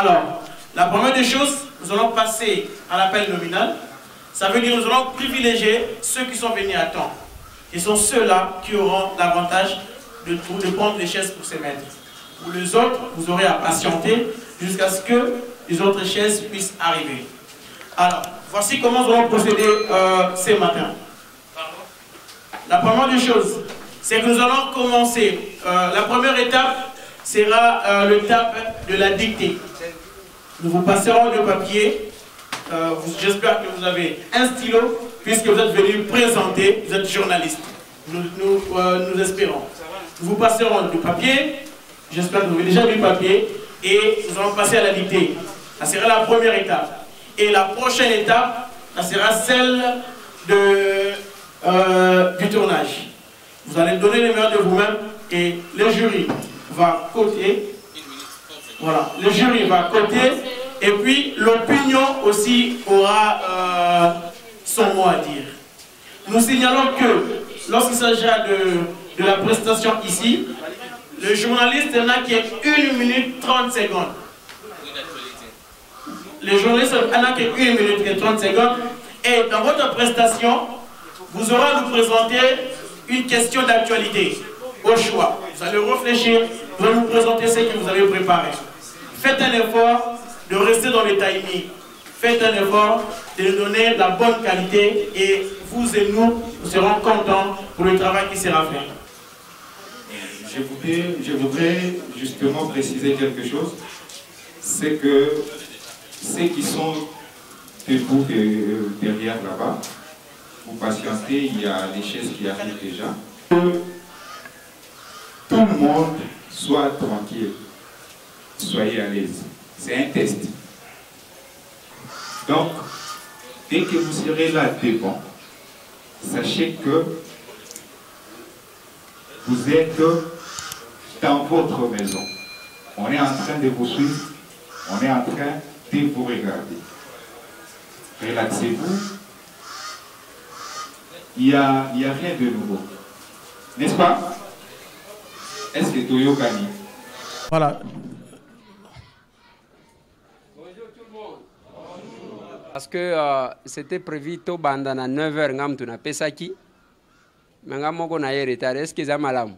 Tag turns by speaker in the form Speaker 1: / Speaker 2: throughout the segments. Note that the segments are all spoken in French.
Speaker 1: Alors, la première des choses, nous allons passer à l'appel nominal. Ça veut dire que nous allons privilégier ceux qui sont venus à temps. Et sont ceux-là qui auront l'avantage de, prendre les chaises pour se mettre. Pour les autres, vous aurez à patienter jusqu'à ce que les autres chaises puissent arriver. Alors, voici comment nous allons procéder euh, ce matin. La première des choses, c'est que nous allons commencer. Euh, la première étape sera euh, l'étape de la dictée. Nous vous passerons le papier. Euh, j'espère que vous avez un stylo, puisque vous êtes venu présenter, vous êtes journaliste. Nous, nous, espérons. Nous vous passerons le papier. J'espère que vous avez déjà lu le papier. Et nous allons passer à la dictée. Ça sera la première étape. Et la prochaine étape, ça sera celle de euh, du tournage. Vous allez donner les meilleurs de vous-même et le jury va coter. Voilà, le jury va coter et puis l'opinion aussi aura euh, son mot à dire. Nous signalons que lorsqu'il s'agira de, de la prestation ici, le journaliste n'a qu'une minute 30 secondes. Le journaliste n'a qu'une minute et 30 secondes. Et dans votre prestation, vous aurez à nous présenter une question d'actualité au choix. Vous allez réfléchir, vous allez nous présenter ce que vous avez préparé. Faites un effort de rester dans le timing. Faites un effort de donner la bonne qualité et vous et nous, serons contents pour le travail qui sera fait.
Speaker 2: Je voudrais, je voudrais justement préciser quelque chose. C'est que ceux qui sont debout derrière là-bas, vous patientez, il y a des chaises qui arrivent déjà. Que tout le monde soit tranquille, soyez à l'aise. C'est un test. Donc, dès que vous serez là devant, sachez que vous êtes dans votre maison. On est en train de vous suivre, on est en train de vous regarder. Relaxez-vous, il n'y a, a, rien de nouveau. N'est-ce pas? Est-ce que Toyo gagne?
Speaker 1: Voilà.
Speaker 3: Bonjour tout le monde. Parce que euh, c'était prévu tôt bandana 9h ngam tuna pesaki. Mais ngam moko na retard. Est-ce que ça malam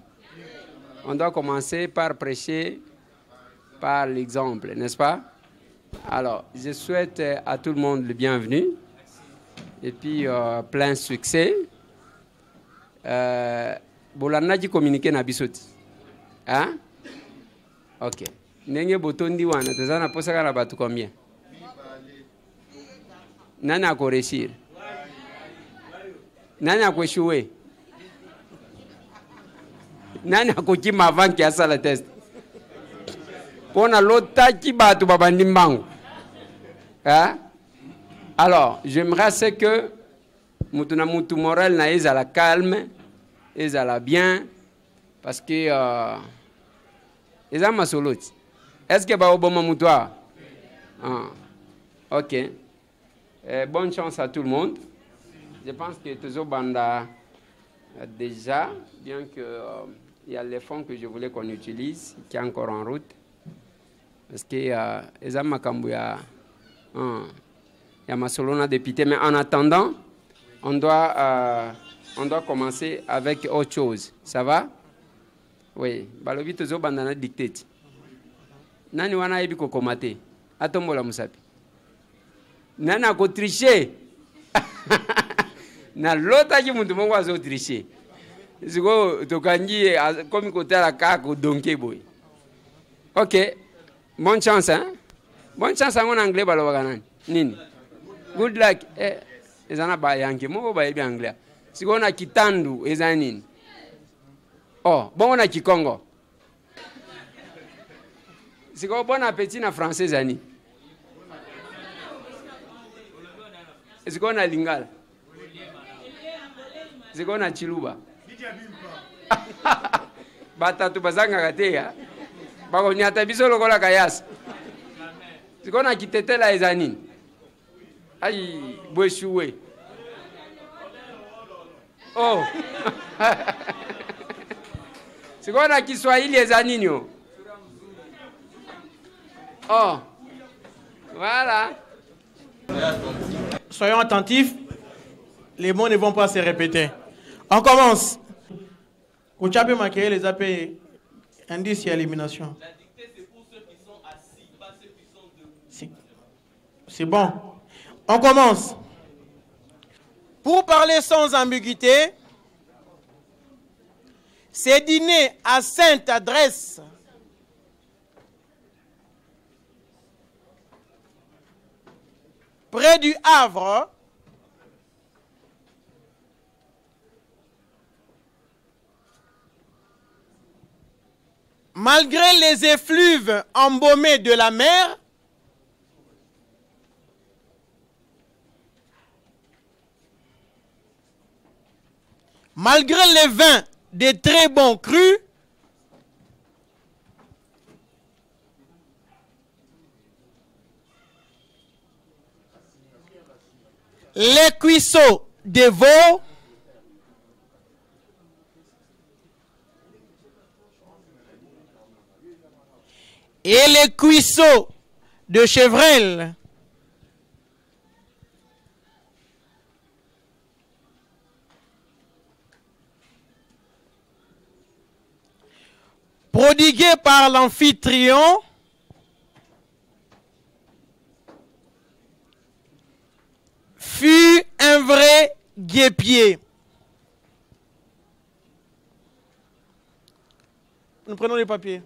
Speaker 3: On doit commencer par prêcher par l'exemple, n'est-ce pas? Alors, je souhaite à tout le monde le bienvenu et puis euh, plein succès. Euh, na hein? ok na na nani akoréussir nani akoéchoué nani akokima avant ke asala test? Mpo nalotaki bato babandi mbango hein? Alors, j'aimerais ce que Mutuna Mutu Morel na la calme, la bien, parce que euh, ils ont ma solo. Est-ce que bon moment toi? Ah, ok. Eh, bonne chance à tout le monde. Je pense que Tozo Banda déjà, bien que euh, il y a les fonds que je voulais qu'on utilise, qui est encore en route. Parce que euh, ils ont ma cambouya. Ah. Yamasolona député. Mais en attendant, on doit, euh, on doit commencer avec autre chose. Ça va? Oui. Balobi tozo bandana dictate. Nani wana yebi kokomate. Atombola musapi. Nani ako tricher. na lotaki mutu moko azo tricher. Siko tokangi komi kotala kaka kodonke boye. Ok. Bonne chance, hein? Bonne chance en anglais balobaka nani? Nini? good luck eh, eza na bayanke moko bayebi anglais sikoyo na kitandu eza nini oh bongo na kikongo sikoyo bon appétit na français eza nini sikoyo na lingala? Sikoyo na chiluba? Batatu bazangaka te ya. Bakoniata biso lokola kayasa sikoyo na kitetela eza nini? Ayi bweshuwe. Oh. Sikuwa na kiswahili eza nini o oh. Voilà.
Speaker 1: Soyons attentifs. Les mots ne vont pas se répéter. On commence. Kouchape Maké, les AP, indice et élimination.
Speaker 4: La dictée, c'est pour ceux qui sont assis, pas ceux qui sont debout.
Speaker 1: C'est bon. On commence. Pour parler sans ambiguïté, c'est dîner à sainte adresse. Près du Havre. Malgré les effluves embaumés de la mer, malgré les vins des très bons crus, les cuisseaux des veaux, et les cuisseaux de chevrel. prodigué par l'amphitryon, fut un vrai guépier. Nous prenons les papiers.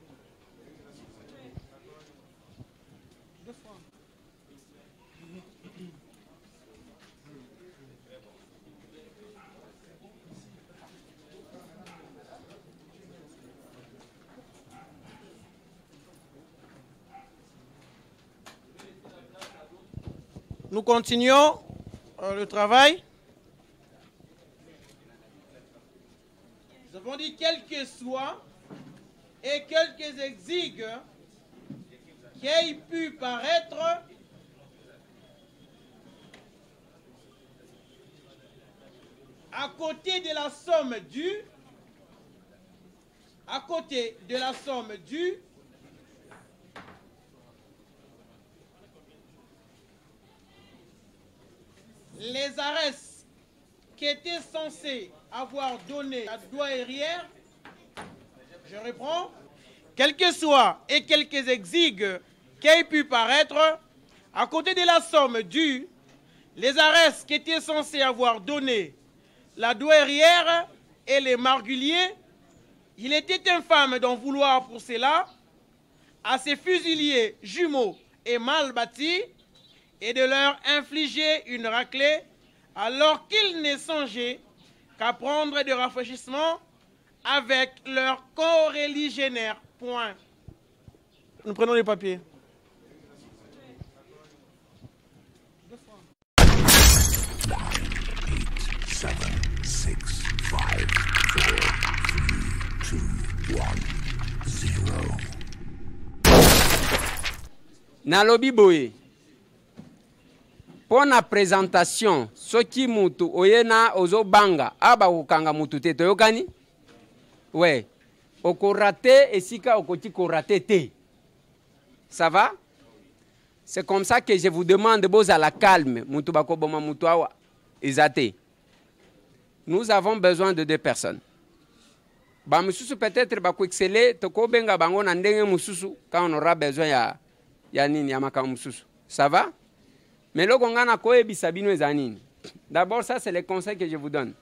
Speaker 1: Nous continuons le travail. Nous avons dit quel que soit et quelques exigues qui aient pu paraître à côté de la somme due, à côté de la somme due, les arrêts qui étaient censés avoir donné la douairière, je reprends, quel que soit et quelques exigues qui aient pu paraître, à côté de la somme due, les arrêts qui étaient censés avoir donné la douairière et les marguliers, il était infâme d'en vouloir pour cela à ces fusiliers jumeaux et mal bâtis et de leur infliger une raclée alors qu'ils ne songeaient qu'à prendre des rafraîchissements avec leurs co-religionnaires. Point. Nous prenons les papiers.
Speaker 3: nalobi boye mpo na présentation soki mutu oye na ozobanga a bakokanga mutu te toyokani? We okorate te. Ça va? C'est comme ça que je vous demande bozala calme. Mutu bakoboma mutu awa nous avons besoin de deux personnes. Bamosusu peut-être bakoexcele tokobenga bango na ndenge quand on aura besoin ya, ya nini ya makambo mosusu. Ça va? Mais eloko ngai nakoyebisa bino eza d'abord ça c'est le conseil que je vous donne.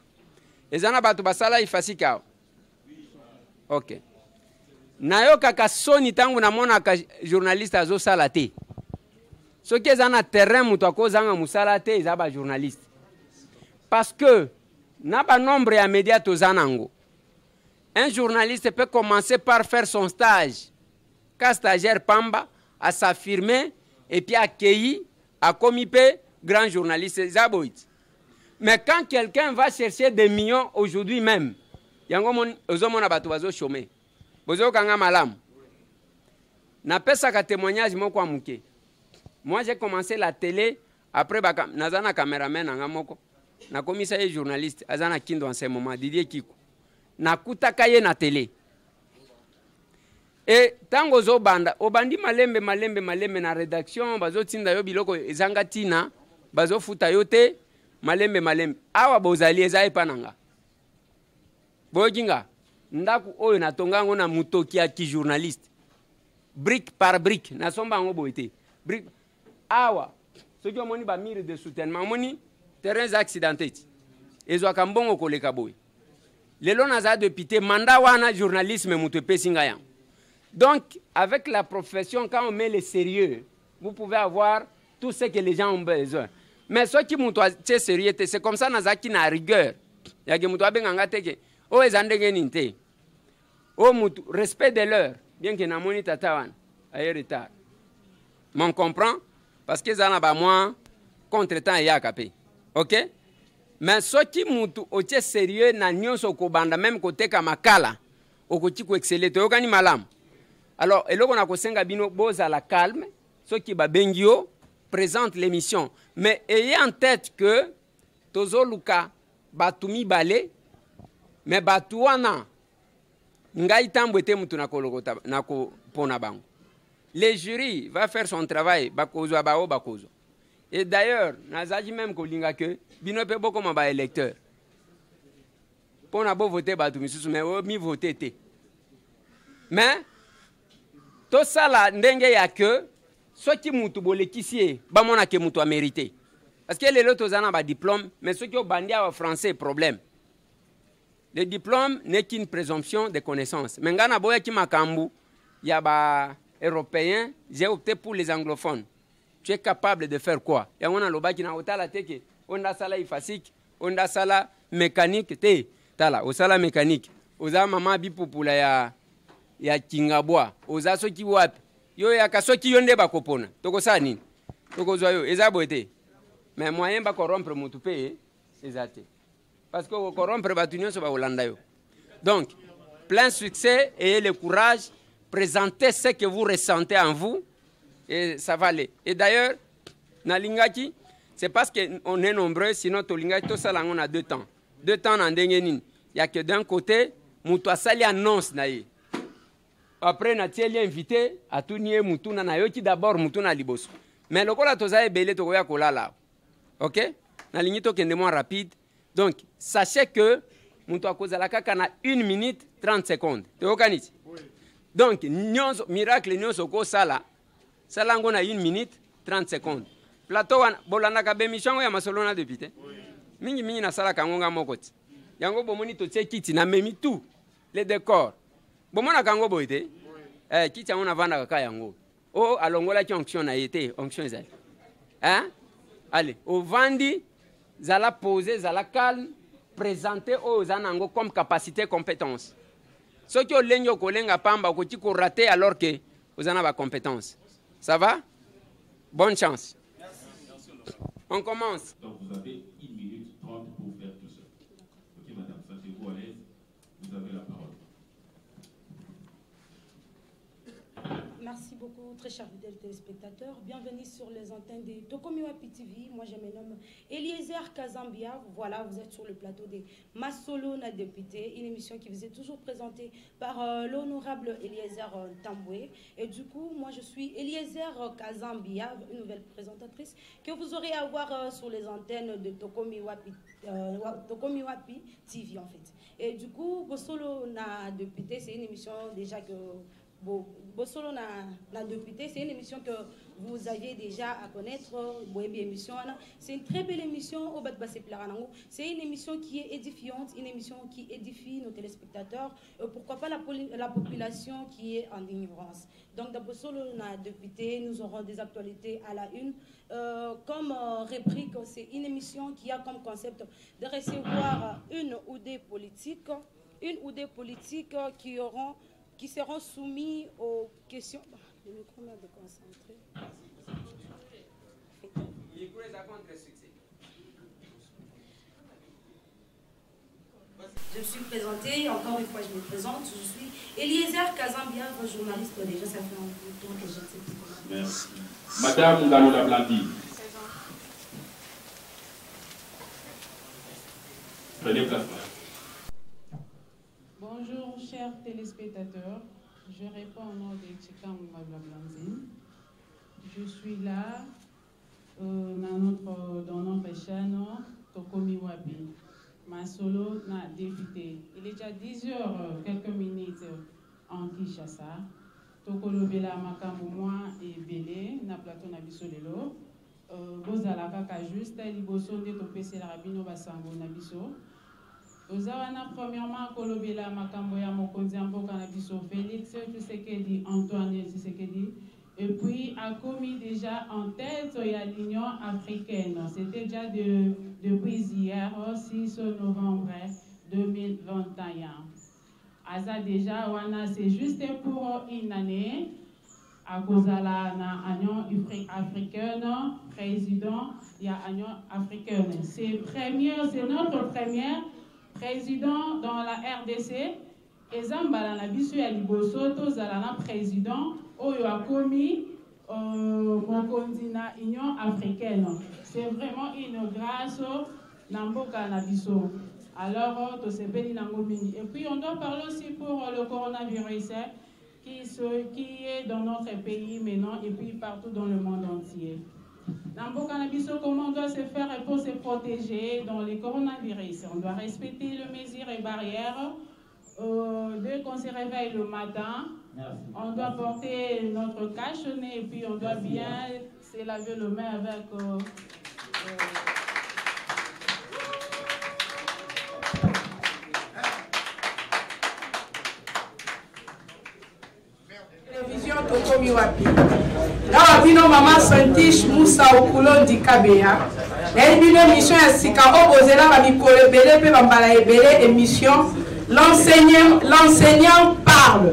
Speaker 3: Eza na bato basala ifasika awa. Ok. Nayokaka soni ntango namonaka journaliste azosala te. Soki eza na terrain moto akozanga mosala te eza bajournaliste parce que na banombre ya média toza nango. Un journaliste peut commencer par faire son stage. Ka stagiaire pamba à s'affirmer et puis accueilli akomi mpe grand journaliste ti mais quand quelqu'un va chercher des millions aujourd'hui même yango moni- ozomona bato bazochome bozokanga malamu. Napesaka témoignage moko ya moi j'ai commencé la télé après baka- naza na cameraman nanga moko. Nakomisa ye journaliste aza na kindo en ce moment didie kiko. Nakutaka ye na télé e ntango ozobanda obandi malembe malembe malembe na rédaction bazotinda yo biloko ezanga ntina bazofuta yo te malembe malembe. Awa bozali eza epa na nga. Boyoki nga ndako oyo natonga yango na motoki ya kijournaliste. Brique par brique nasomba yango boye te. Brique awa soki omoni bamire de soutènement omoni terrain eza accidenté ti. Ezwaka mbongo koleka boye. Lelo naza député manda wana journalisme moto epesi ngai yango donc avec la profession quand on met le sérieux vous pouvez avoir tout ce que les gens ont besoin. Mais soki moto atie sérieux c'est comme ça nazalaki na rigueur. Yake moto abenganga te ke oyo eza te oyo motu respect de l'heure bien ke namoni tata wana aye retard mon comprend parce que eza na contre temps eyaka mpe ok? Mais soki mutu otie sérieux na nyonso malamu alors eloko na kosenga bino bozala calme. Soki babengi yo présente l'émission. Mais ayez en tête que tozoluka bato mibale me bato wana ngai ntambo ete mutu nakolokota nakopona bango. Le jury va faire son travail bakozwa bao bakozwa et d'ailleurs nazalaki même kolinga ke bino mpe bokoma baélecteur mpo na bovote bato misusu me mivote te. Me tosala ndenge ya ke soki mutu bolekisi ye bamonake mutu amérite parce que lelo toza na badiplôme mais soki obandi awa français problème. Le diplôme n'est qu'une présomption de connaissance. Me ngai naboyaki makambo ya baeuropéen j'ai opté pour les anglophones. Tu es capable de faire quoi? Yango nalobaki na otala te ke oyo ndasala ifasike oyo ndasala mécanique te tala osala mécanique. Oza mama bipupula ya, ya kingabwa oza soki wapi? Yo yaka soki yo nde bakopona tokosala nini? Tokozwa yo. Eza boye te. Mais moyen bakorompre motu mpe eza te. Parce que okorompre bato nyonso bakolanda yo. Donc plein succès ayez le courage présentez ce que vous ressentez en vous et ça va aller. Et d'ailleurs c'est parce qu'on est nombreux sinon tolingaki tosala yango na deux temps. Deux temps na ndenge nini? Ya ke d'un côté moto asali annonce na après natieli invité atuni ye mutuna nayoki d'abord mutuna liboso. Mais lokola toza ebele tokoya kolala ok? Nalingi tokende mwa rapide. Donc sachez que moto akozala kaka na 1 minute 30 secondes. Toyokani ti donc nyonso miracle nyonso okosala sala yango na 1 minute 30 secondes. Plateau wana bolandaka bemission yango ya masolo na député mingimingi nasalaka yango nga moko ti yango bomoni totie kiti namemi tout. Le décor bomonaka yango boye te. Eh, kiti yango navandaka ka yango. O alongolaki onction na ye te onction ezali. Hein? ale ovandi zala pose zala calme présente oyo oza compétence. Soki olengi okolenga pamba okoki korate alors ke oza ça va? Bonne chance. On commence
Speaker 5: 1 minute 30 pour faire tout ça. Ok madame, sentez-vous à l'aise, vous avez la parole.
Speaker 6: Merci très chers fidèles téléspectateurs. Bienvenue sur les antennes de Tokomiwapi TV. Moi, je me nomme Eliezer Kazambia. Voilà, vous êtes sur le plateau de Masolo, na député, une émission qui vous est toujours présentée par euh, l'honorable Eliezer euh, Tamboué. Et du coup, moi, je suis Eliezer Kazambia, une nouvelle présentatrice que vous aurez à voir euh, sur les antennes de Tokomiwapi, euh, Wa- Tokomiwapi TV, en fait. Et du coup, Bosolo, na député, c'est une émission déjà que Bosolo na, député, c'est une émission que vous aviez déjà à connaître. Wana. c'est une très belle émission. au. C'est une émission qui est édifiante, une émission qui édifie nos téléspectateurs. Euh, pourquoi pas la population qui est en ignorance. Donc, dans Bosolo na député, nous aurons des actualités à la une. Euh, comme euh, réplique, c'est une émission qui a comme concept de recevoir une ou des politiques, une ou des politiques qui auront qui seront soumis aux questions. Bah, Le micro m'a déconcentré. Je me suis présentée, encore une fois je me présente, je suis Eliezer Kazambia, journaliste déjà, ça fait un bout de temps que j'accepte.
Speaker 5: Merci. Madame Ngalola Blandi. Prenez place.
Speaker 7: Bonjour chers téléspectateurs. Je réponds au nom de Tchikam. Je suis là euh, dans, notre, dans notre chaîne Tokomi Wapi. Ma solo n'a député. Il est déjà 10 heures, euh, quelques minutes en Kinshasa. tokolobela makambo mwa ebele na plateau na biso lelo euh, bozala kaka juste liboso nde topeselaka bino basango na biso toza wana premièrement kolobela makambo ya mokonzi ya mboka na biso félix tshisekedi antoine tshisekedi et puis a commis déjà en tête à l'Union africaine. C'était déjà de, depuis hier, 6 novembre 2021. Asa déjà, wana c'est juste pour une année. À cause de la Union africaine, président, il y a l'Union africaine. C'est c'est notre premier président dans la RDC. Et Zambala na biso ya liboso président oyo akomi euh, mokonzi na union africaine. C'est vraiment une grâce na mboka na biso. Alors tosepeli nango mingi. Et puis on doit parler aussi pour le coronavirus se, qui est dans notre pays maintenant et puis partout dans le monde entier na biso comment on doit se faire pour se protéger dans les coronavirus? On doit respecter les mesures et barrières euh, dès qu'on se réveille le matin,
Speaker 8: Merci.
Speaker 7: on doit porter notre cache-nez et puis on doit bien se laver le main avec. euh,
Speaker 9: télévision tokomi wapi bino mama santish musa okulo dikabeya nayebi bino émission ya sika oyo bozela bamikolo ebele mpe bambala ebele émission l'enseignant l'enseignant parle.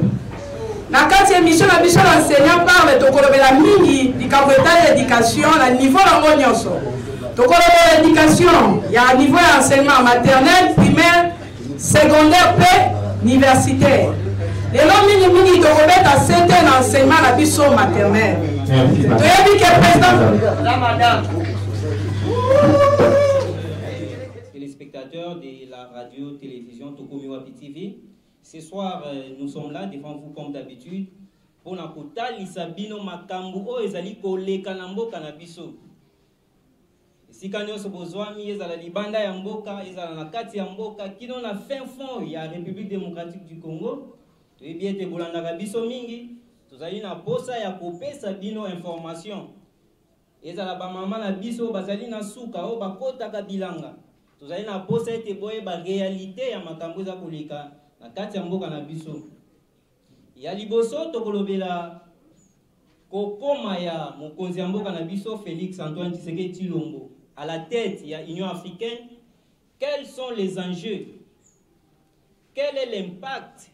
Speaker 9: Na kati ya émission na biso l'enseignant parle tokolobela mingi likambo etali éducation na niveau yango nyonso. Tokolobela éducation ya niveau ya enseignement maternel primaire secondaire mpe universitaire. Lelo mingimingi tokobeta sete na enseignement na biso maternel ke président la madame
Speaker 10: téléspectateurs de la radio-télévision Tokomi Wapi TV. Ce soir, euh, nous sommes là devant vous comme d'habitude pour kotalisa bino makambo oyo ezali koleka na mboka na biso. Esika nyonso bozwami ezala libanda ya mboka ezala na kati ya mboka kino na fin fond ya république démocratique du congo. Toyebi ete bolandaka biso mingi tozali na posa ya kopesa bino information. Ezala bamama na biso oyo bazali na suka oyo bakotaka bilanga. Tozali na posa ete boyeba réalité ya makambo eza koleka na kati ya mboka na biso. Ya liboso tokolobela kokoma ya mokonzi ya mboka na biso félix antoine tshisekedi tshilombo à la tête ya union africaine. Quels sont les enjeux? Quel est l'impact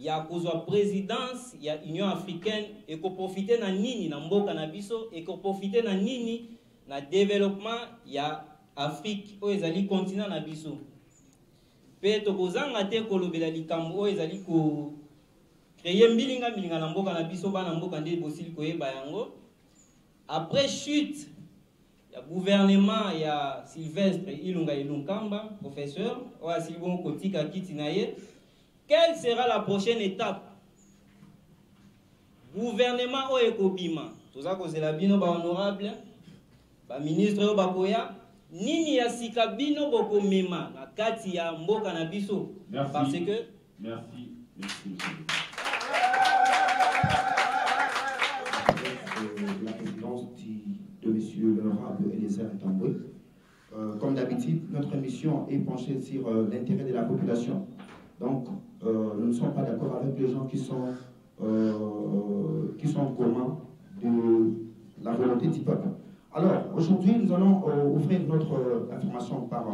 Speaker 10: ya kozwa présidence ya union africaine ekoprofite na nini na mboka na biso ekoprofite na nini na développement ya afrique oyo ezali continent na biso. Mpe tokozanga yango après chute ya gouvernement ya sylvestre ilunga ilunkamba professeur bongo kotika quelle sera la prochaine étape? Gouvernement oyo ekobima toza kozela bino bahonorable baministre oyo bakoya nini ya sika bino bokomema? Na kati ya mboka na biso
Speaker 5: Merci.
Speaker 10: parce que
Speaker 5: Merci. Merci, monsieur.
Speaker 11: euh, la présidence de M. l'honorable Eliezer Tamboué. Euh, comme d'habitude, notre mission est penchée sur euh, l'intérêt de la population. Donc, euh, nous ne sommes pas d'accord avec les gens qui sont, euh, qui sont de la volonté du peuple. Alors, aujourd'hui, nous allons euh, ouvrir notre euh, information par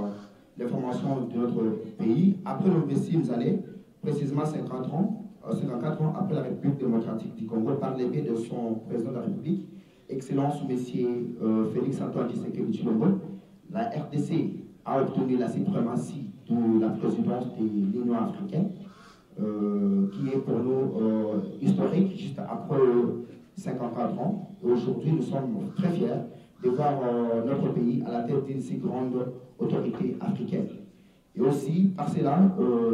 Speaker 11: l'information de notre pays. Après le Messie, allez précisément 50 ans, euh, 54 ans après la République démocratique du Congo, par l'épée de son président de la République, Excellence Monsieur Félix Antoine Tshisekedi Tshilombo, la RDC a obtenu la suprématie de la présidence de l'Union africaine, euh, qui est pour nous euh, historique, juste après 54 ans. Aujourd'hui, nous sommes très fiers de voir euh, notre pays à la tête d'une si grande autorité africaine. Et aussi, par cela,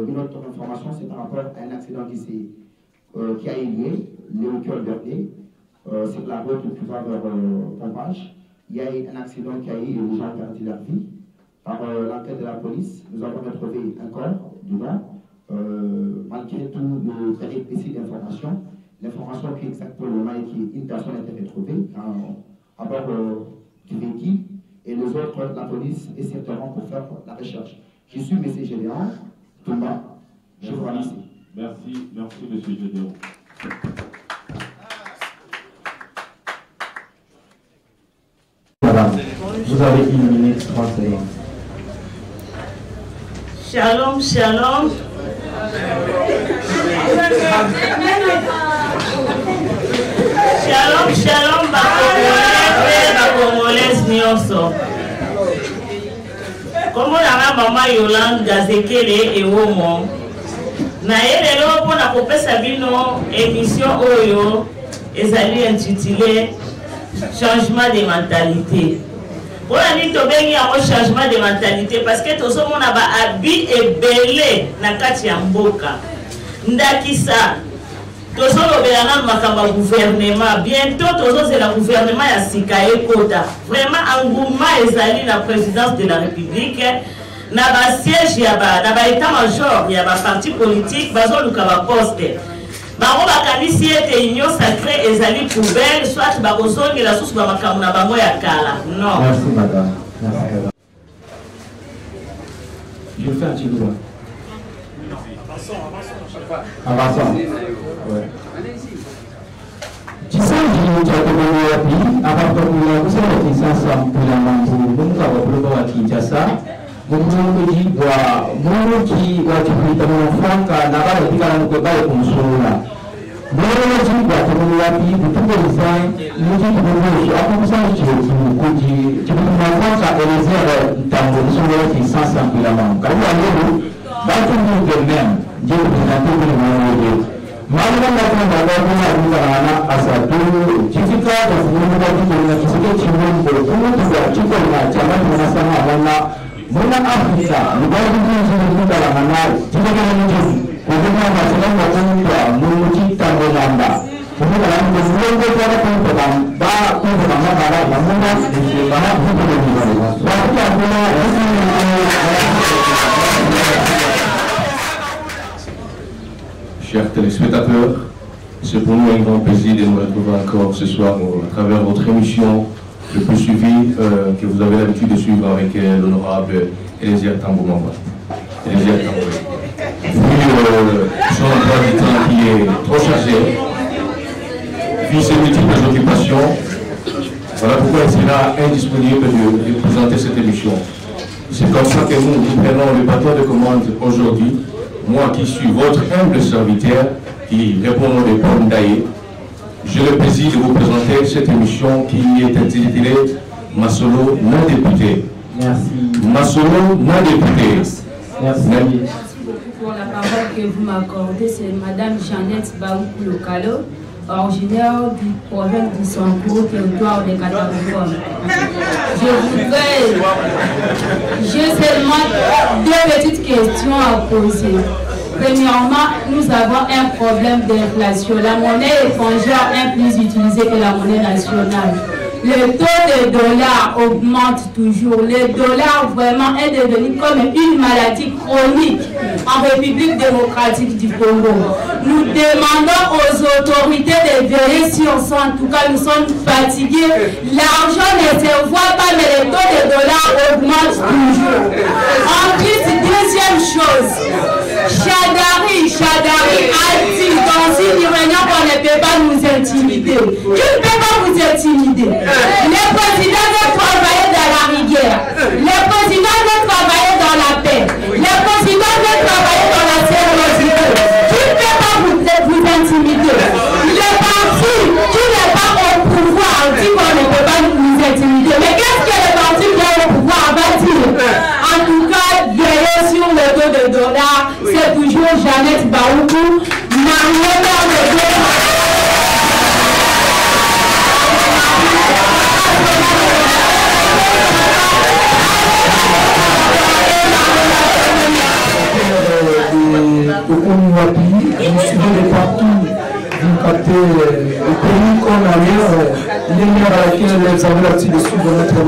Speaker 11: une autre information, c'est par rapport à un accident qui a eu lieu, le week-end dernier, sur la route qui va vers Pompage. Il y a eu un accident qui a eu les gens ont perdu leur vie. Par euh, l'enquête de la police, nous avons retrouvé un corps dedans. Euh, malgré tout le péripéties d'informations, l'information qui est exacte pour le moment est qu'une personne a été retrouvée à bord euh, du véhicule et les autres, la police essaieront pour faire la recherche. Je suis M. Gédéon, Toumba. Je vous remercie.
Speaker 5: Merci, merci, monsieur Gédéon.
Speaker 8: Madame, vous avez une minute 30 secondes.
Speaker 12: Shalom, shalom. Shalom, shalom, bakongolais bakongolaise nyonso. kombo nanga mama yolande gazekele ewomo naye lelo mpona kopesa bino émission oyo ezali intitulé changement de mentalité mpona nini tobengi yango changement de mentalité parce que tozomona baabi ebele na kati ya mboka. Ndakisa tozolobela nanu makambo ya gouvernement. Bientôt tozozela gouvernement ya sika ekota. Vraiment enguma ezali na présidence de la république. Na basiège ya ba na baétat major ya baparti politique bazoluka baposte bango bakanisi ete union sacré ezali poubelle soit bakozongela susu bamakambo na bango ya kala non
Speaker 8: Merci, madame. Merci, madame. Je fais un petit doigt. Avançons. Ouais. chisanji cha kutoka wapi akapakuya kusema kisasa mpula manzu munga wa kuloba wa kinjasa 共产国际话，毛主席话就是他们放假，哪个地方都带公司了。毛主席话他们要比普通人少，毛主席他们说阿公上学是估计，就是他们放假的那些个，当公司的是三三比两毛，搞不完就，反正就见面，就平常都跟他们聊聊。毛主席他们讲的话，你讲那阿啥都，其实他们说的话，就是那些个情况，普通人就讲，就讲那，讲那什么什么什么。
Speaker 5: Chers téléspectateurs, c'est pour nous un grand plaisir de nous retrouver encore ce soir euh, à travers votre émission le plus suivi euh, que vous avez l'habitude de suivre avec euh, l'honorable Elésia Tamboumamba. Tamboumamba. Vu euh, son emploi du temps qui est trop chargé, vu ses multiples occupations, voilà pourquoi il sera indisponible de, présenter cette émission. C'est comme ça que nous, nous prenons le bateau de commande aujourd'hui. Moi qui suis votre humble serviteur, qui répond au dépôt d'Aïe, j'ai le plaisir de vous présenter cette émission qui est intitulée Masolo non député.
Speaker 8: Merci.
Speaker 5: Masolo non député.
Speaker 8: Merci.
Speaker 13: Pour la parole que vous m'accordez, c'est Madame Jeannette Baoukou Lokalo, originaire du province du Sankourou, territoire des Catalomphones. Je voudrais, j'ai seulement deux petites questions à poser. Premièrement, nous avons un problème d'inflation. La monnaie étrangère est plus utilisée que la monnaie nationale. Le taux de dollar augmente toujours. Le dollar vraiment est devenu comme une maladie chronique en République démocratique du Congo. Nous demandons aux autorités de si on sent, en tout cas nous sommes fatigués. L'argent ne se voit pas, mais le taux de dollar augmente toujours. En plus, deuxième chose, Chadari, Chadari a dit dans une réunion qu'on ne peut pas nous intimider. Tu ne peux pas vous intimider. Le président veut travailler dans la rigueur. Le président veut travailler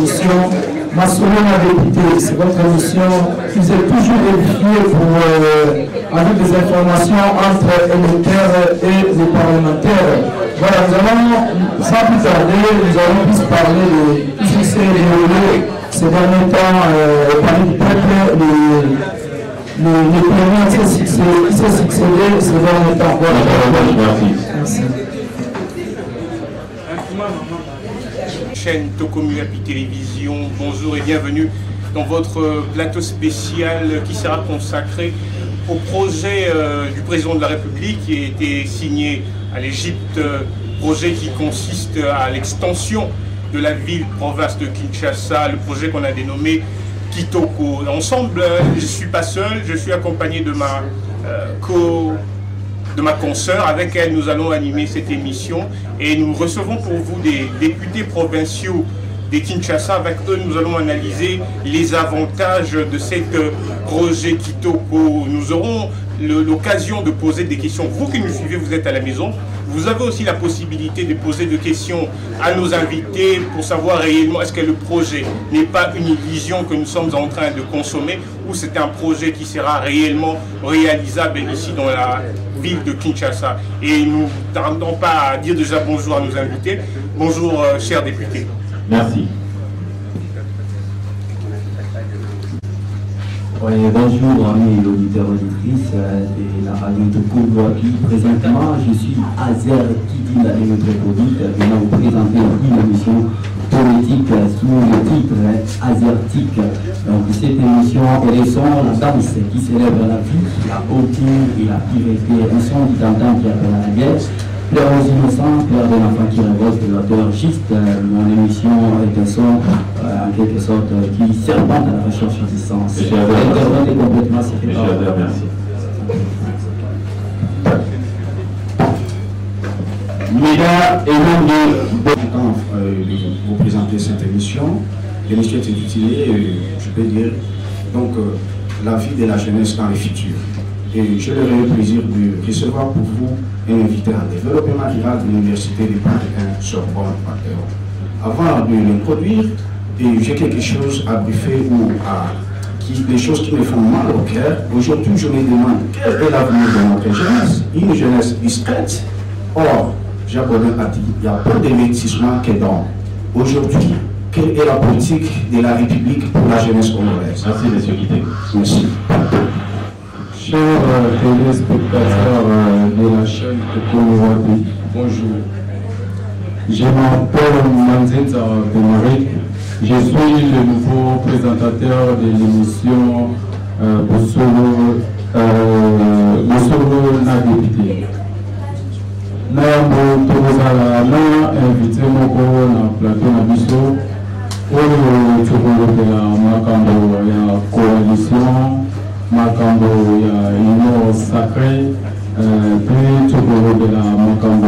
Speaker 14: suivre notre émission. Ma a député, c'est votre émission qui est toujours vérifiée pour, euh, avec des informations entre électeurs et les parlementaires. Voilà, nous sans plus tarder, nous allons plus parler de tout ce qui s'est ces derniers temps euh, parmi du peuple, les, premiers qui s'est succédé ces derniers temps. Voilà.
Speaker 8: Merci.
Speaker 14: Merci.
Speaker 15: Chaîne Tokomu Télévision. Bonjour et bienvenue dans votre plateau spécial qui sera consacré au projet euh, du président de la République qui a été signé à l'Égypte, euh, projet qui consiste à l'extension de la ville-province de Kinshasa, le projet qu'on a dénommé Kitoko. Ensemble, euh, je ne suis pas seul, je suis accompagné de ma co de ma consoeur. Avec elle, nous allons animer cette émission et nous recevons pour vous des députés provinciaux des Kinshasa. Avec eux, nous allons analyser les avantages de cette projet Kitoko. Nous aurons l'occasion de poser des questions. Vous qui nous suivez, vous êtes à la maison. Vous avez aussi la possibilité de poser des questions à nos invités pour savoir réellement est-ce que le projet n'est pas une illusion que nous sommes en train de consommer ou c'est un projet qui sera réellement réalisable ici dans la ville de Kinshasa. Et nous ne tardons pas à dire déjà bonjour à nos invités. Bonjour, euh, chers députés.
Speaker 8: Merci. Ouais, bonjour amis auditeurs auditrices euh, de la radio de Koulouaki. Présentement, je suis Azer Kidil et notre produit venant vous présenter une émission politique sous le titre Azertique. Donc cette émission son, la danse qui célèbre la vie, la beauté et la pureté, un son tantan qui appelle à la guerre. Pleurs aux innocents, pleurs de l'enfant qui révolte l'auteur juste. Mon émission est un son, euh, en quelque sorte, qui serpente à la recherche du sens. Intervenez complètement, c'est fait. merci.
Speaker 16: Mesdames et euh, de vous présenter cette émission. L'émission est intitulée, euh, je peux dire, donc, euh, la vie de la jeunesse dans le futur. Et je j'aurai le plaisir de recevoir pour vous invité en développement rural de l'Université de Paris Sorbonne Avant de l'introduire, j'ai quelque chose à briefer ou à qui, des choses qui me font mal au cœur. Aujourd'hui, je me demande quel est l'avenir de notre jeunesse, une jeunesse discrète. Or, Jacques a dit, il y a peu d'investissement qui est dans. Aujourd'hui, quelle est la politique de la République pour la jeunesse congolaise?
Speaker 8: Merci, monsieur Guité.
Speaker 16: Merci.
Speaker 14: Chers téléspectateurs de la chaîne Wabi, bonjour. Je m'appelle Manzenza Benarek. Je suis le nouveau présentateur de l'émission euh, Bossolo, euh, Nagébité. Nambo tokozala na invité moko na plateau na biso oyo tokolobela coalition makambo ya union sacré mpe tokolobela makambo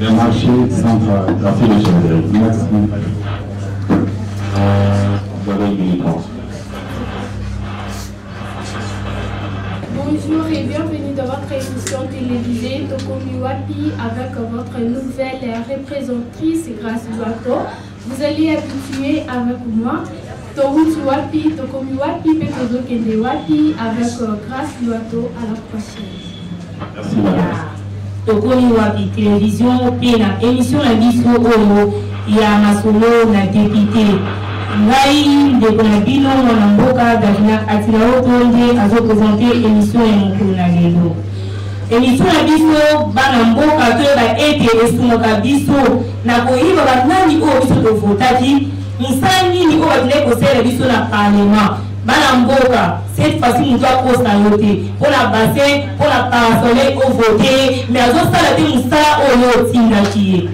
Speaker 14: ya marché central
Speaker 8: Merci, monsieur
Speaker 14: merci
Speaker 8: Euh, vous avez une minute trente.
Speaker 17: Bonjour et bienvenue dans votre émission télévisée Tokomi Wapi avec votre nouvelle représentrice Grâce Bato. Vous allez habituer avec moi Torutu Wapi, Tokomi Wapi, Petozo Kende Wapi avec euh, Grâce Bato. À la prochaine.
Speaker 8: Merci, madame.
Speaker 18: tokomi wapi télévision mpe na émission na biso oyo ya masolo na député ngai ndeko na bino mwana mboka davina atina oyo nde azopresente émission ya mokolo na lelo émission na biso bana mboka toyeba ete esungaka biso na koyiba banani oyo biso tovotaki mosala nini oyo bakendaki kosalela biso na parlement. Bana mboka cette fois-ci moto akosa yo te. Mpona bassin mpona parasole ovote mais azosala te mosala oyo otindaki ye.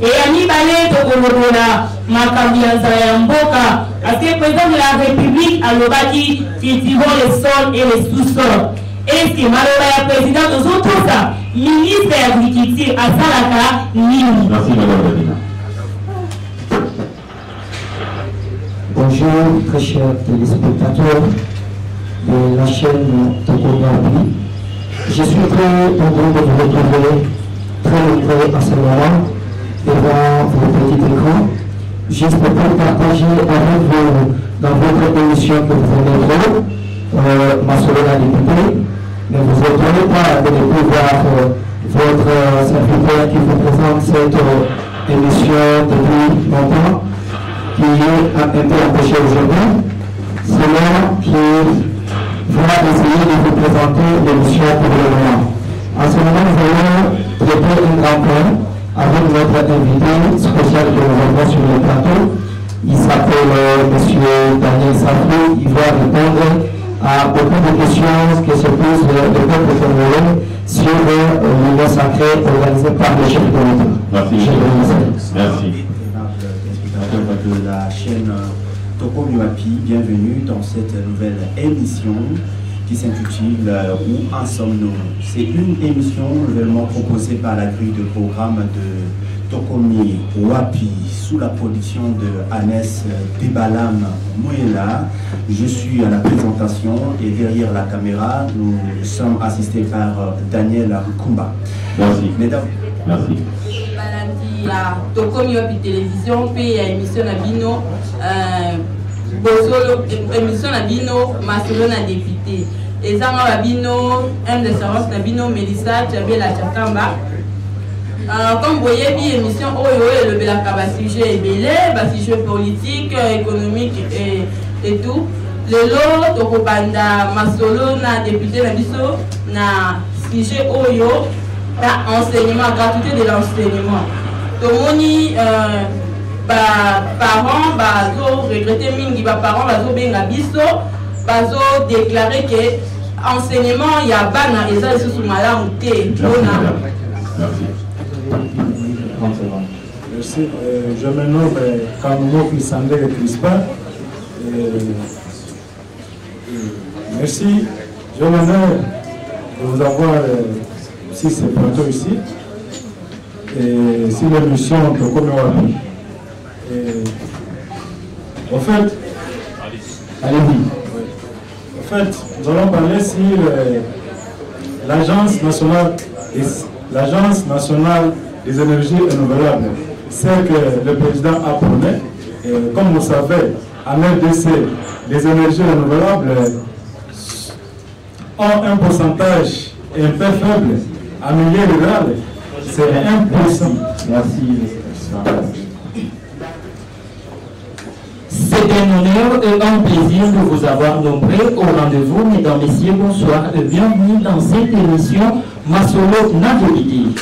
Speaker 18: Eya mibale tokolobola makambo ya nzala ya mboka. Parce que président de la république alobaki cultivons le sol et le sous-sol. Eske maloba ya président tozotosa ministre ya agriculture asalaka nini
Speaker 14: Bonjour, très chers téléspectateurs de la chaîne Tokogabi. Je suis très content de vous retrouver
Speaker 8: très nombreux en ce moment devant vos petits écrans, juste pour partager avec vous dans votre émission que vous venez de euh, ma la députée. Ne vous étonnez pas de découvrir euh, votre serviteur qui vous présente cette euh, émission depuis longtemps, qui un peu empêché aujourd'hui. C'est moi qui va essayer de vous présenter l'émission pour le moment. En ce moment, nous allons traiter une campagne avec notre invité spécial que nous avons sur le plateau. Il s'appelle euh, M. Daniel Safou. Il va répondre à beaucoup de questions que se pose le, le peuple congolais sur euh, l'union sacrée organisée par le chef de l'État.
Speaker 19: Merci.
Speaker 8: Je
Speaker 20: de la chaîne Toko Muapi, bienvenue dans cette nouvelle émission qui s'intitule euh, Où en sommes-nous? C'est une émission nouvellement proposée par la grille de programme de Tokomi Wapi sous la production de Agnès Debalam Mouela. Je suis à la présentation et derrière la caméra, nous sommes assistés par euh, Daniel Kumba.
Speaker 19: Merci.
Speaker 20: Mesdames,
Speaker 19: Merci.
Speaker 21: Balandi ya tokomi wapi télévision mpe ya émission na bino euh, bozolo émission na bino masolo na député. Ezanga babino m de service na bino melissa jabela chakamba Euh, comme boyebi émission oyo elobelaka basujet ebele basujet politique économique et, et tout. Lelo tokobanda masolo na député na biso na sujet oyo ya enseignement gratuité de l'enseignement tomoni euh, baparent bazoregrete mingi baparent bazobenga biso bazodeklare ke enseignement ya bana eza lisusu malamu te mpona
Speaker 22: Merci. Euh, je me nomme euh, Kamoumo Kisandere Crispa. Euh, merci. J'ai l'honneur de vous avoir euh, ici, ce plateau ici. Et c'est l'émission Toko Mewapi. En fait, allez-y. En fait, nous allons parler sur euh, l'Agence nationale, nationale des énergies renouvelables. C'est que le président a. Et comme vous savez, en RDC, les énergies renouvelables ont un pourcentage un peu faible. En milieu rural, c'est. Merci.
Speaker 8: C'est un honneur et un plaisir de vous avoir nombreux au rendez-vous. Mesdames, Messieurs, bonsoir et bienvenue dans cette émission Masolo Navobidi.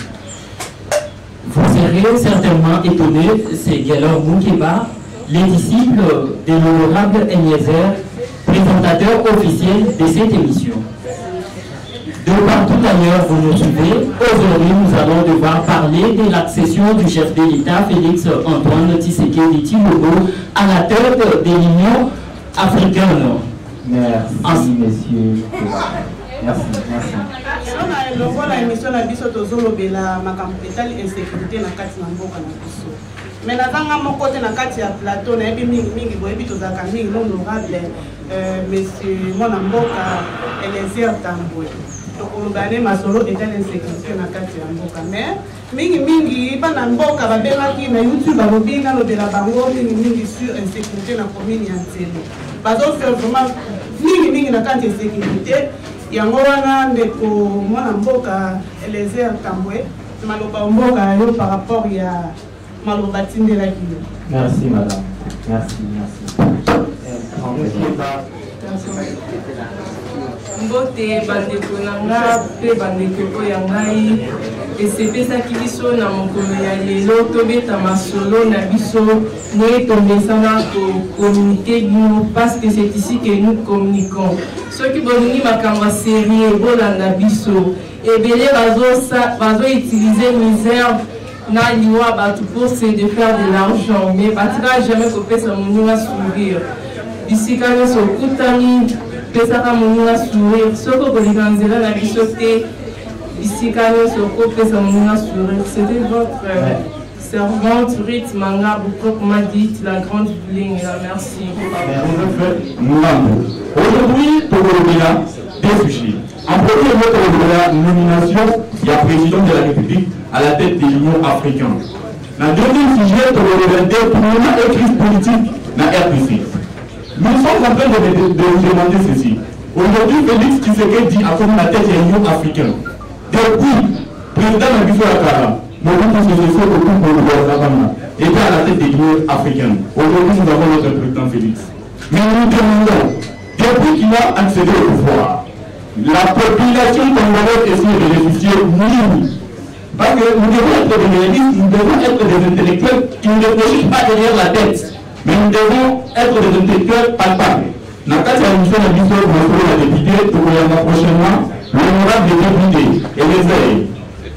Speaker 8: Vous serez certainement étonnés, c'est Guélor Moukeba, les disciples de l'honorable Eliezer, présentateur officiel de cette émission. De partout d'ailleurs, vous nous suivez. Aujourd'hui, nous allons devoir parler de l'accession du chef de l'État, Félix Antoine Tshisekedi Tshilombo, à la tête de l'Union africaine.
Speaker 23: Merci, messieurs. Merci, merci.
Speaker 9: lelo na lokola émission na biso tozolobela makambo etali insécurité na kati na mboka na biso me nazanga moko te na kati ya plateau nayebi mingimingi boyebi tozalaka mingi l'honorable monsieur mwana mboka elezer tambwe tokoloba ne masolo etali insécurité na kati ya mboka. Me mingimingi bana mboka babengaki na youtube balobi nalobela bango mingimingi sur insécurité na commune ya nzelo bazofaire vraiment mingimingi na kati ya insécurité yango wana ndeko mwana mboka elezer tambwe maloba mboka yo par rapport ya maloba atindelaki yo
Speaker 23: Merci, madame. Merci, merci.
Speaker 21: Mbote bandeko na nga mpe bandeko oyo ya ngai. Esepesaki biso na mokolo ya lelo tobeta masolo na biso. Ndenge tomesana kokommunike bino parce que c'est ici que nous communiquons. Soki bolingi makambo ya serie bolanda biso. Ebele bazoutilize misère na liwa bato pour se de faire de l'argent mais batika jamais kopesa moninga sourire. Bisika nyonso okutani pesaka moninga sourire soki okolinga nzela na biso te bisika nyonso okopesa moninga sourire c'était votre euh, servante Ruth Manga proprement dite la grande Bulingela merci
Speaker 23: Mambo. Aujourd'hui, Tokolobela, deux sujets. En premier lieu, Tokolobela, nomination du président de la République
Speaker 5: à la tête de l'Union africaine. Le deuxième sujet, pour le pour une crise politique dans RDC. Nous sommes en train de, de, de demander ceci. Aujourd'hui, Félix Tshisekedi a comme la tête de l'Union africaine. Depuis, président Nabifo Akara, Mobutu Sese Seko pour le gouvernement, était à la tête de l'Union africaine. Aujourd'hui, nous avons notre président Félix. Mais nous demandons, depuis qu'il a accédé au pouvoir, la population congolaise essaie de bénéficier minime. Parce que nous devons être des réalistes, nous devons être des intellectuels qui ne réfléchissent pas derrière la tête. Mais nous devons être des intellectuels palpables. Dans le cadre de la mission de l'histoire de la députée, pour prochainement, l'honorable député et les ailes,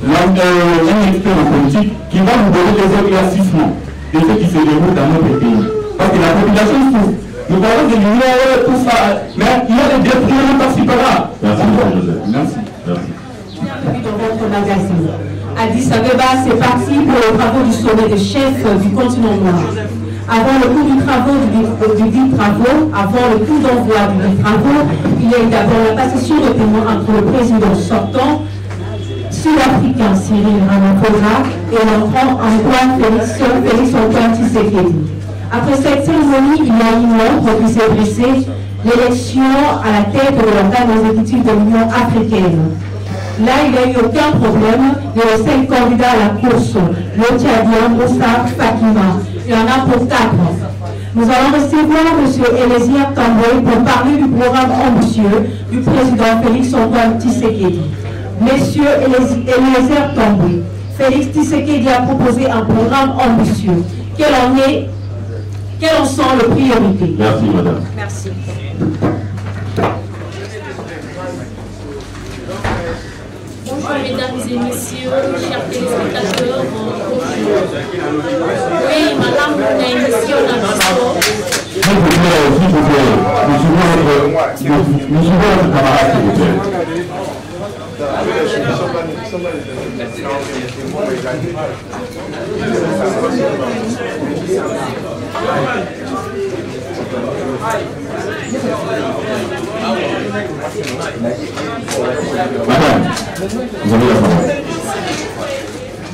Speaker 5: un expert en politique qui va nous donner des éclaircissements de ce qui se déroule dans notre pays. Parce que la population souffre. Nous parlons de l'union, tout ça, mais il y a des détriment participera.
Speaker 23: Merci,
Speaker 5: Merci.
Speaker 23: Merci.
Speaker 24: votre magazine. Addis Abeba, c'est parti pour les travaux du sommet des chefs du continent noir. Avant le coup du travaux du, du dit travaux, avant le coup d'envoi du travaux, il y a eu d'abord la passation de témoins entre le président sortant sud-africain Cyril Ramaphosa et l'entrant Antoine Félix, Félix Antoine Tshisekedi. Après cette cérémonie, il y a une autre qui s'est dressée, l'élection à la tête de l'organe exécutif de l'Union africaine. Là, il n'y a eu aucun problème. Il y a cinq candidats à la course. Le Tchadien, Moussa Fakima. Il y en a pour quatre. Nous allons recevoir M. Elésir Tamboy pour parler du programme ambitieux du président Félix Antoine Tshisekedi. Monsieur Eliezer Tamboy, Félix Tshisekedi a proposé un programme ambitieux. Quel en est, quelles en sont les priorités?
Speaker 23: Merci, madame.
Speaker 24: Merci.
Speaker 17: Mesdames et messieurs, chers téléspectateurs, bonjour. Oui, madame, on a à Bissau.
Speaker 23: S'il vous vous nous.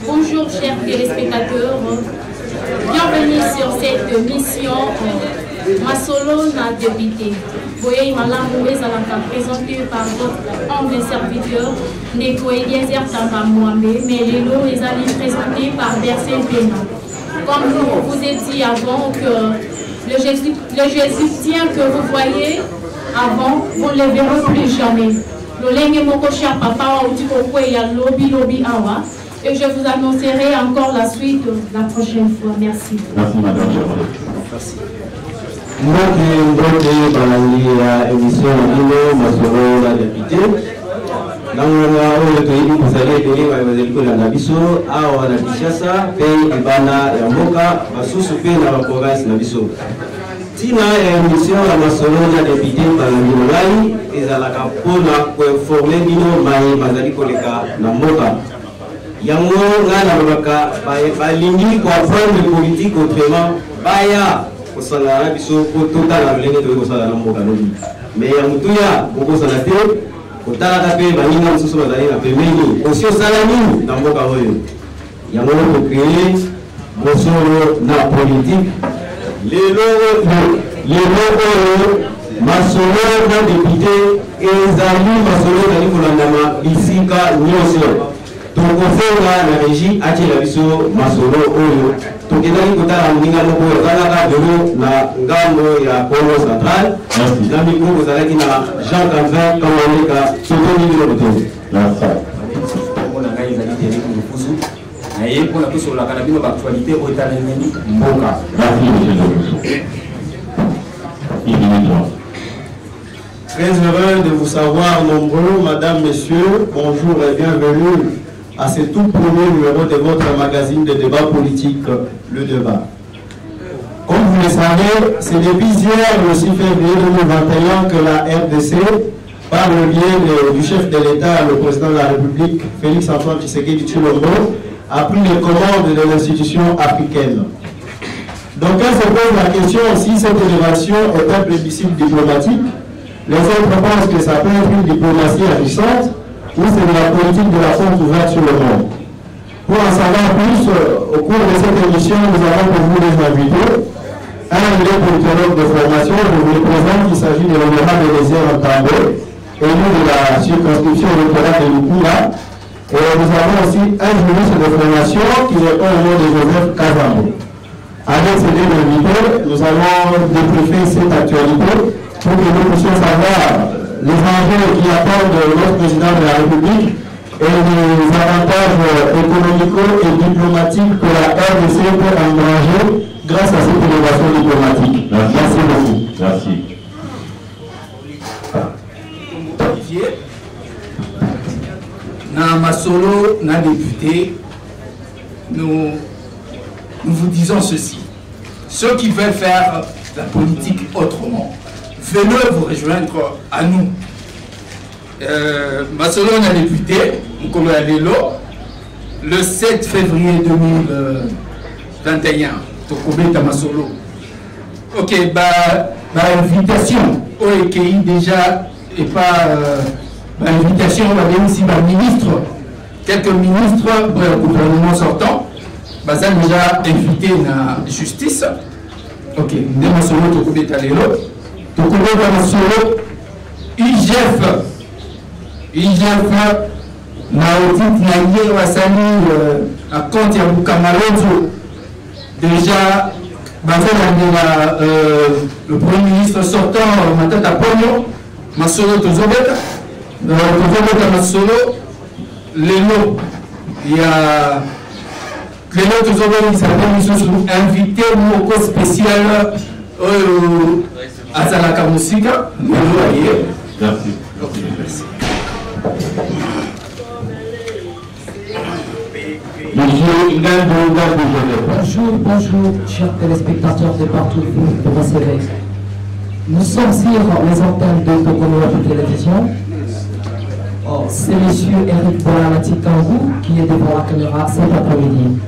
Speaker 17: Bonjour chers téléspectateurs, bienvenue sur cette mission Masolo na député. Voyez malamu ezalaka présenté par votre humble serviteur Ndeko Eliezer Tamba Mwambe, mais lelo ezali présenté par Bercel Pena. Comme je vous ai dit avant que le Jésus, le Jésusien que vous voyez avant, vous ne le verrez plus jamais. Et je vous annoncerai encore la suite la prochaine fois. Merci.
Speaker 23: Merci, madame.
Speaker 25: Merci. mbote mbote balangi ya émission ino masolo na député nangona oyo toyebi kozali ebele baye bazali kolanda biso awa na kinshasa mpe libanda ya mboka basusu mpe na baprovince na biso. Ntina ya émission ya masolo na député balangi molai ezalaka mpona koinforme bino maye bazali koleka na mboka. Yango ngai nalobaka balingi koapprendre politique autrement. Baya kosangana na biso po totala lolenge toyei kosala na mboka lobi me ya motuya bokosala te kotalaka mpe baninga mosusu bazali na pembeni osi osala nini na mboka oyo? Yango kokreye bosolo na politike lelo lelo oyo masolo na depute ezali masolo ezali kolandama bisika nyonso. Tokosenga na régi atiela biso masolo oyo tokendaki kotala moninga moko ezalaka biro na ngambo ya congo central. Na mikro kozalaki na jean canvin kamaleka totoni bino botozi
Speaker 5: na ngai ezali terek mokusu naye mpona tosololaka na bino baaktualité oyo etalemeli mboka
Speaker 26: Très heureux de vous savoir nombreux, Madame, Messieurs. Bonjour et bienvenue à ce tout premier numéro de votre magazine de débat politique, Le Débat. Comme vous le savez, c'est depuis hier, le 6 février 2021, que la RDC, par le biais du chef de l'État, le président de la République, Félix Antoine Tshisekedi Tshilombo, a pris les commandes de l'institution africaine. Donc, elle se pose la question si cette élévation est un plébiscite diplomatique. Les autres pensent que ça peut être une diplomatie agissante ou c'est de la politique de la porte ouverte sur le monde.
Speaker 13: Pour en savoir plus, euh, au cours de cette émission, nous avons pour vous des invités. Un est de formation, je vous le présente, il s'agit de l'honorable Eliezer També, élu de la circonscription électorale de Lukula. Et nous avons aussi un juriste de formation qui répond au nom de Joseph Kazambo. Avec ces deux invités, nous allons débriefer cette actualité pour que nous puissions savoir les enjeux qui attendent notre président de la République et les avantages économiques et diplomatiques que la RDC peut engranger grâce à cette élévation diplomatique. Merci, beaucoup.
Speaker 23: Merci.
Speaker 27: Na Masolo, na député, nous, nous vous disons ceci. Ceux qui veulent faire la politique autrement, venez vous rejoindre à nous. Euh, Masolo, na député, Nkolo le 7 février 2021, Tokobeta Masolo. Ok, bah, bah invitation, OEKI déjà, et pas euh, bah, invitation, on va dire aussi ministre, quelques ministres, bah, au gouvernement sortant, bah, ça déjà invité na justice. Ok, nde Masolo Tokobeta Lelo, Tokobeta Masolo, IGF, IGF, na audit na ye basali na compte ya bukamalozo déjà bazolandela le premier ministre sortant matata ponyo masolo tozobeta. Tozobeta masolo lelo ya lelo tozobelisa mpe lisusu invité moko spécial oyo azalaka mosika lelo
Speaker 23: Joseph.
Speaker 28: Bonjour, bonjour, chers téléspectateurs de partout vous vous recevez. Nous sommes sur les antennes de Tokono Télévision. Oh, C'est monsieur Eric Bolalati Kangou qui est devant la caméra cet après-midi.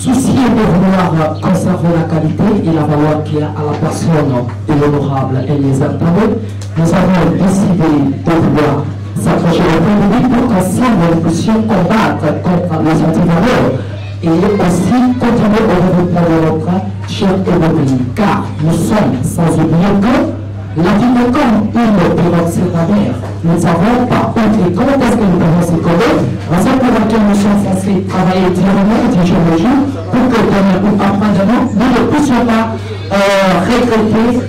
Speaker 28: De vouloir conserver la qualité et la valeur qu'il y a à la personne de l'honorable Eliezer Tamé, nous avons décidé de vouloir s'approcher au public pour qu'ensemble nous puissions combattre contre les antivaleurs et aussi continuer au développement de notre cher pays. Car nous sommes, sans oublier que la une pirogue sur la mer. Nous ne savons pas où comment est-ce que nous devons s'y coller, raison pour laquelle nous sommes censés travailler durement jour pour que demain ou après-demain, nous ne puissions pas euh, regretter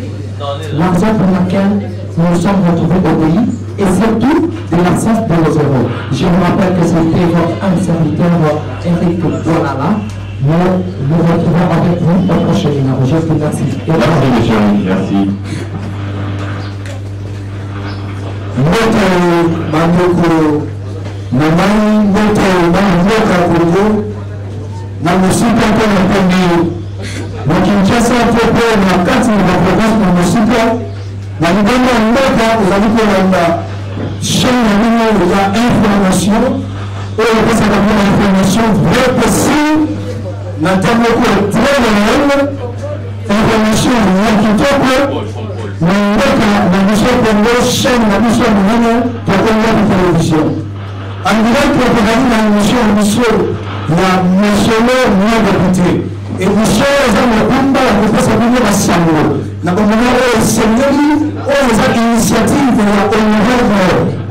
Speaker 28: la raison pour laquelle nous sommes retrouvés au pays et surtout de l'absence de nos héros. Je vous rappelle que c'était votre serviteur Eric Bonala. Nous nous retrouvons avec vous au prochain numéro. Je vous remercie.
Speaker 23: Merci.
Speaker 13: Moto bandeko na ngai moto bamboka kongo na mosika mpe na pembe na kinshasa mpe mpe na kati na baprovince na mosika na libanda ya mboka ozali kolanda chaine na bino ya information. Oyo epesaka bino information vrai possible na ntango moko très réel. Information ya kitoko na mboka na biso kongo chaine na biso ya monene télévision. En direct tokokaki na émission ya biso ya masolo député émission eza mokumba ya kopesa bino basango na bomona oyo esengeli oyo eza initiative ya honorable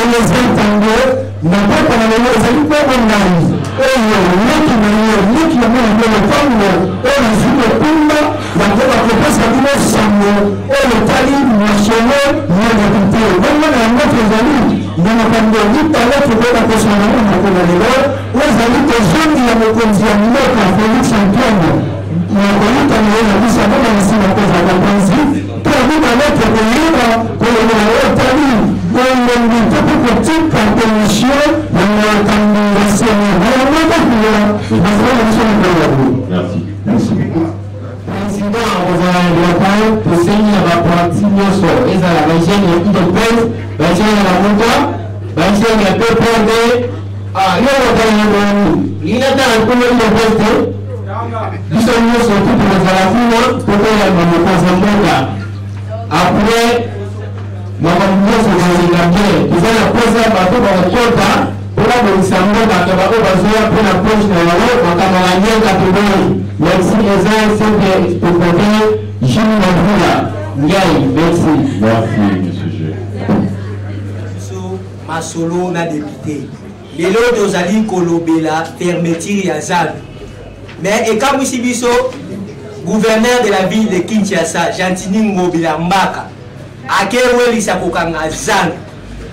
Speaker 13: eleza ntango na papa na lelo ezali mpe ongai oyo leki na ye leki ya mwana mpe lopango oyo nazwi mokumba yango bakopesa bino sango oyo etali nationaux ya député bongo na yango tozali na makambo mitala tokoka kosala nango makolo lelo. Oyo ezali tozongi ya mokonzi ya mboka félix antoine. Nakoyuka na ye na biso abona nsima kozala panzi mpe abikale tokoyeba kolongola oyo etali bolongi to mpe kotika émission na makambo ya sena yango kokuya bazala na biso mikolo ya boye
Speaker 23: Merci.
Speaker 13: merci. président kozala local tosengi na baparti nyonso. Ezala bagene ya idps bagene ya moka bagene ya ppd yo kotala na boni linatala nkolo idps te. Biso nyonso tutu kozala kuna tokoyamba mokonzi mboka. Apres makambo nyonso kolinga bien. Toza na posa bato bakokota mpo
Speaker 29: kolabonisa ngo bato bao bazoya mpo na poche na yango makambo ya nyenga tomoni merci eza simple tokode june mavula ngai merci.
Speaker 23: Merci monsieur G.
Speaker 30: biso masolo na député. Lelo tozali kolobela fermeture ya zanu mais ekamwisi biso gouverneur de la ville de kinshasa gentini ngobila mbaka. Akewelisa kokanga zanu.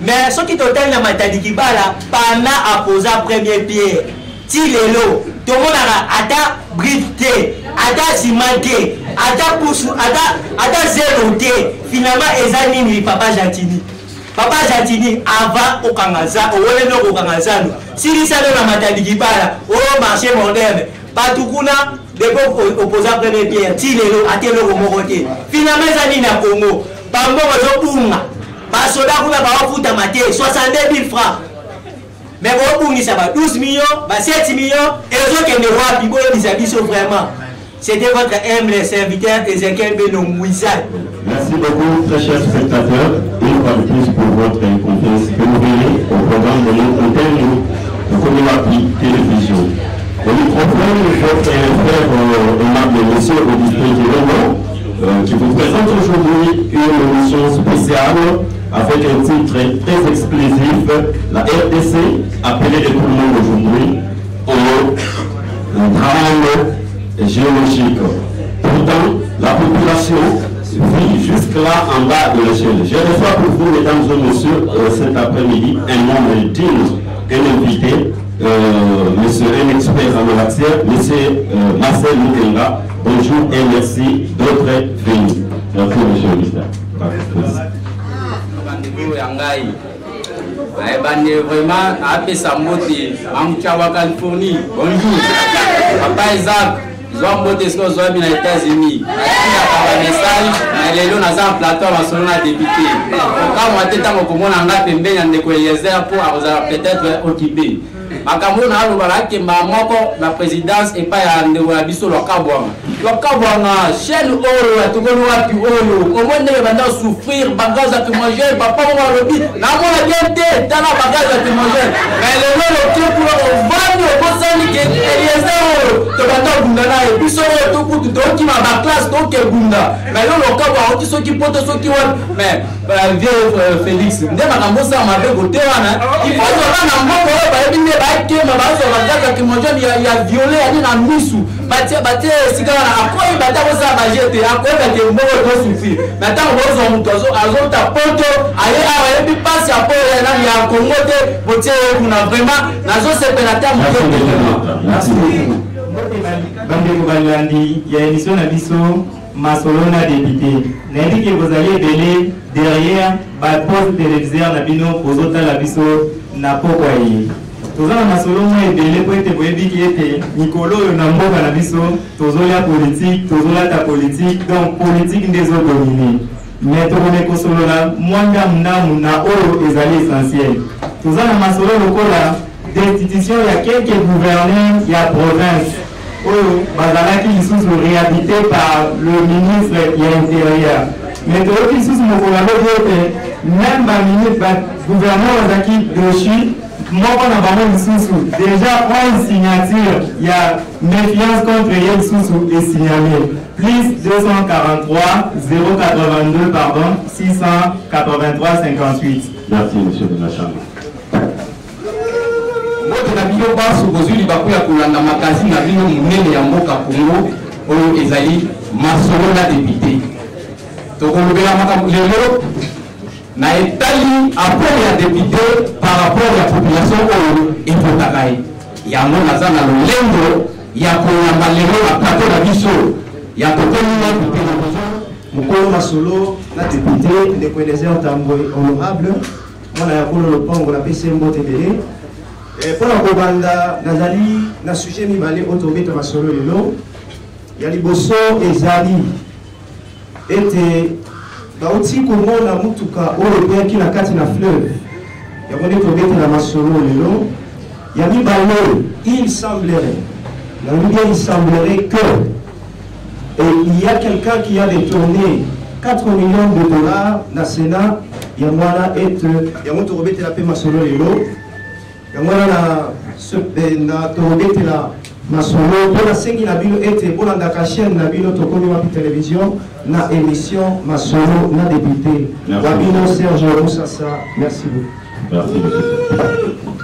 Speaker 30: Mais soki totali na matadi kibala pana aposa premier pierre ti lelo. Tomonaka ata bride te ata nsima te ata pusu ata ata zero te. Finalement eza nini papa gentini papa gentini avant okanga za oweleni okokanga zanu silisano na matadi kibala oyo marché moderne. Bato kuna depo oposa premier pierre ti lelo ate eloko moko te. Finalement eza nini na congo? Bambongo ezobunga basoda kuna bawafutama te 62 000 francs mais bobungisa ba 12 millions ba 7 millions. Ezokende wapi boyebisa biso vraiment. C'était votre humble serviteur Ezekiel Beno Mouizal.
Speaker 23: Merci beaucoup, très chers spectateurs, une fois de plus pour votre confiance renouvelée au programme de notre antenne de Komiwapi Télévision. Au microphone, votre frère aimable monsieur Augustin Girono, euh, qui vous présente aujourd'hui une émission spéciale avec un titre très exclusif, la RDC, appelée de tout le monde aujourd'hui au drame géologique. Pourtant, la population vit jusque là en bas de l'échelle. Je reçois pour vous, mesdames et messieurs, euh, cet après-midi, un membre digne, un invité, euh, monsieur, un expert en matière, monsieur euh, Marcel Mukenga. Bonjour et merci d'être venu. Merci, monsieur le ministre.
Speaker 31: Bandeko ya ngai. Ayebande vraiment apesa mbote mamucha wa californie bonjour. Papa isaac zwa mbote soki ozwami na états-unis atindaka bamessage na lelo naza na plateau masolo na député. Okamwa te ntango komona nga pembeni ya ndeko eliezer mpo akozala peut-être okibe makambo oyo naloba nakemba moko na présidence epai ya ndeko na biso lwakabwanga lwakabwanga chaîne oyo atongoli wapi oyo? Omoi ndenge banda souffrir bagaz ya témoigere papa moko alobi namona bien te tala bagaz ya témoigere mais lelo loke kuna ovandi okosani ke eliezer oyo tobanda ogunda na ye. Biso oyo tokutu tokima baklasse toke gunda mais lelo lokabwa oti soki poto soki wapi. Mais vie félix nde makambo osala mabe kote wana ifo zoba na mboko oyo bayebi nde bakema bazwa bagaz ya témoigere ya viole yani na misu batie esika wana akoyi bata kosala baje te akoyeba te mboko tosufrir mais ntango bozwa moto azota poto aye awa yebi mpasi ya po nani ya kongo te botie ye kuna vraiment nazosepela ta moke
Speaker 29: bandeko balandi ya émission na biso masolo na député. Nayebi ke bozali ebele derrière baposte téléviseur na bino bozotala biso na pokwa ye toza na masolo mwa ebele mpo ete boyebiki ete mikolo oyo na mboka na biso tozolia politike tozolata politike donc politike nde ezodomine mais tokomi kosolola mwa ndamu ndamu na oyo ezali essentiel. Toza masolo lokola destitution ya quelque gouverneur ya province oyo bazalaki lisusu réhabité par le ministre ya intérieur. Mais toyoki lisusu mokolo alobi ete baministre bagouverneur moko na bango lisusu déjà oyo signature. Ya méfiance contre ye lisusu esigname plus 243 082 pardon 683 58
Speaker 23: Merci, monsieur de la Chambre.
Speaker 27: mbote na bino baso bozwi libaku ya kolanda makasi na bino monene ya mboka kongo oyo ezali masolo na depute tokolobela makambo lelo na etali apport ya depute par rapport ya population oyo evotaka ye. Yango naza na lolendo ya koyamba lelo na plateau na biso. Ya kokomina depute na besoin
Speaker 16: mokolo masolo na député ndeko elezer tambwe honorable. Mwana ya kolo lopango napesi ye mbote ebele mpona kobanda nazali na sujet mibale oyo tobeta masolo lelo. Ya liboso ezali ete bauti komona mutuka oyo ekweyaki na kati na fleuve. Yango nde tobetela masolo lelo ya mibale il semblerait. Nalobi bien il semblerait que et il y a quelqu'un qui a détourné 4 millions de dollars na sénat. Yango wana ete yango tokobetela mpe masolo lelo yango wana na tobetela masolo mpo nasengi na bino ete bolandaka chaîne na bino tokomi wapi télévision na émission masolo na député. Wa bino serge musasa merci beaucoup.